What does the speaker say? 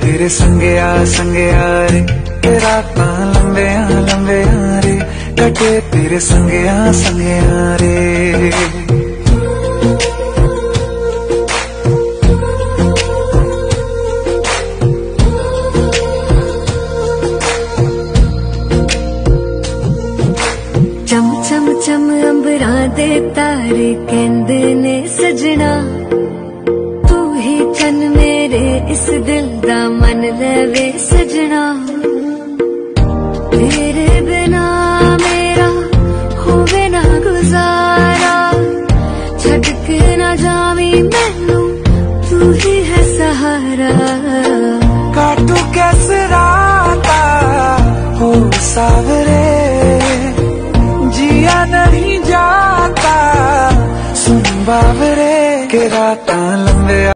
तेरे संगे आ संगे आ रे। तेरा लंबे आ लंबे आ कटे तेरे संगे आ संगे आ रे। चम अंबरा दे तारे केंद्र ने सजना। तू ही चन मेरे इस दिल ਦਾ ਮਨ ਲਵੇ ਸਜਣਾ। ਤੇਰੇ ਬਿਨਾ ਮੇਰਾ ਹੋਵੇ ਨਾ ਗੁਜ਼ਾਰਾ। ਛੱਡ ਕੇ ਨਾ ਜਾਵੀਂ ਮੈਨੂੰ, ਤੂੰ ਹੀ ਹੈ ਸਹਾਰਾ। ਕਾਟੂ ਕੈਸੇ ਰਾਤਾ ਹੋ ਸਾਵਰੇ, ਜੀਆ ਨਹੀਂ ਜਾਤਾ। ਸੁਣ ਬਾਵਰੇ ਕਿ ਰਾਤਾਂ ਲੰਬੇ